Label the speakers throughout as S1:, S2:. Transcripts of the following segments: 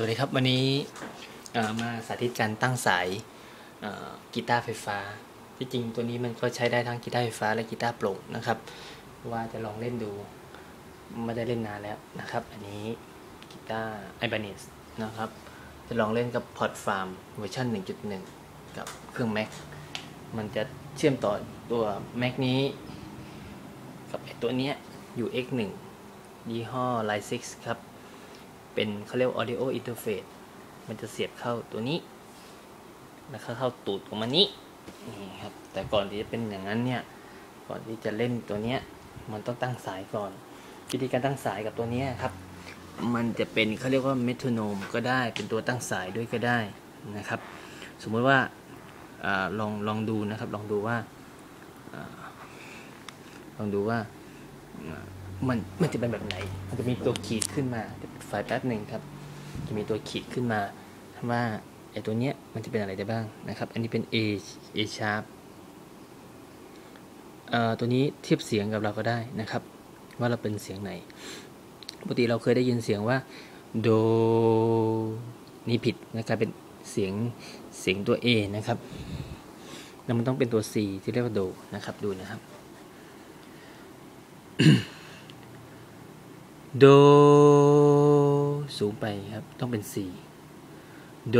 S1: สวัสดีครับวันนี้มาสาธิตการตั้งสายกีตาร์ไฟฟ้า ที่จริงตัวนี้มันก็ใช้ได้ทั้งกีตาร์ไฟฟ้าและกีตาร์โปร่งนะครับ ว่าจะลองเล่นดูไม่ได้เล่นนานแล้วนะครับ อันนี้กีตาร์ Ibanez นะครับ จะลองเล่นกับ POD Farm เวอร์ชัน1.1 กับเครื่อง Mac มันจะเชื่อมต่อตัว Mac นี้ กับตัวนี้ UX1 ยี่ห้อ l i 6ครับ เป็นเขาเรียกว่า audio interface มันจะเสียบเข้าตัวนี้ แล้วเข้าตูดของมันนี้นี่ครับ แต่ก่อนที่จะเป็นอย่างนั้นเนี่ย ก่อนที่จะเล่นตัวเนี้ย มันต้องตั้งสายก่อน วิธีการตั้งสายกับตัวนี้ครับ มันจะเป็นเขาเรียกว่าเมทรโนมก็ได้ เป็นตัวตั้งสายด้วยก็ได้นะครับ สมมติว่าอลองลองดูนะครับ ลองดูว่าอลองดูว่าอ่า มันมันจะเป็นแบบไหน มันจะมีตัวขีดขึ้นมาเดี๋ยวปิดไฟแป๊บหนึ่งครับ จะมีตัวขีดขึ้นมาว่าไอ้ตัวเนี้ยมันจะเป็นอะไรได้บ้างนะครับ อันนี้เป็น A A sharp เอ่อตัวนี้เทียบเสียงกับเราก็ได้นะครับ ว่าเราเป็นเสียงไหน ปกติเราเคยได้ยินเสียงว่าโดนี่ผิดนะครับเป็นเสียงเสียงตัว A นะครับแล้วมันต้องเป็นตัว C ที่เรียกว่าโดนะครับดูนะครับ โด สูงไปครับ ต้องเป็น4โด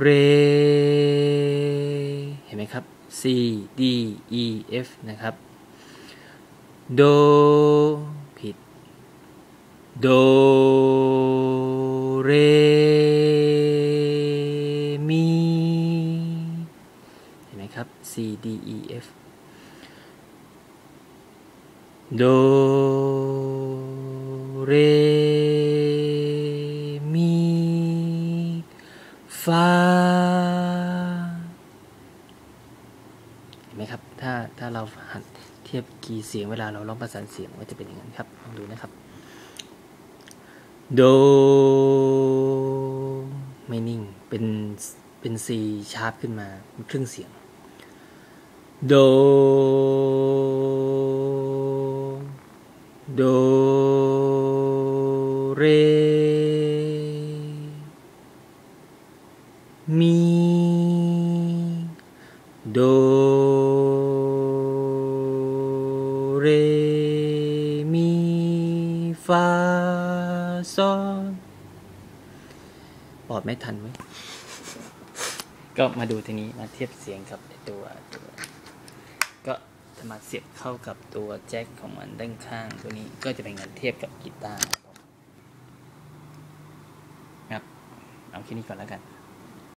S1: เร เห็นไหมครับ C D E F นะครับ โด ผิด โด ครับ C D E F โดเรมีฟาเห็นไหมครับ ถ้าถ้าเราหัดเทียบคีย์เสียงเวลาเราร้องประสานเสียงก็จะเป็นอย่างนั้นครับลองดูนะครับ โด ไม่นิ่ง เป็นเป็น C ชาร์ปขึ้นมาเป็นครึ่งเสียง โด โด เร มี โด เร มีฟาซอลปอดไม่ทันไหมก็มาดูทีนี้มาเทียบเสียงกับตัวตัว ก็จะมาเสียบเข้ากับตัวแจ็คของมันด้านข้างตัวนี้ก็จะเป็นการเทียบกับกีตาร์ครับผมครับเอาแค่นี้ก่อนแล้วกัน